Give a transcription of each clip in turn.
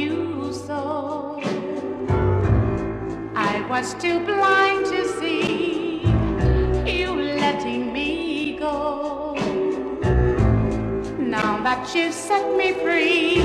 you so. I was too blind to see you letting me go. Now that you've set me free,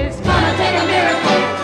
it's gonna take a miracle.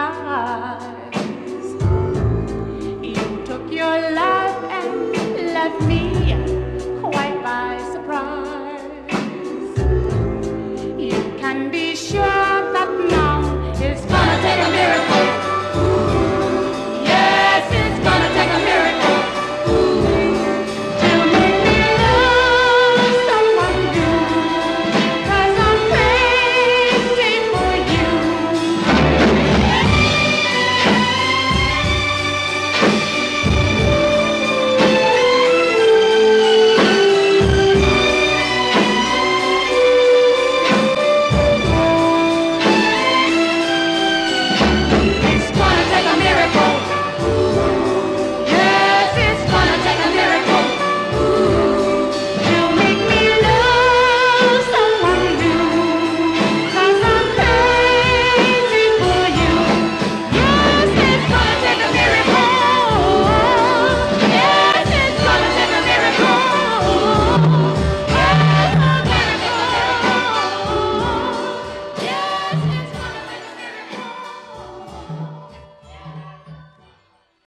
eyes. You took your life and left me quite by surprise. You can be sure.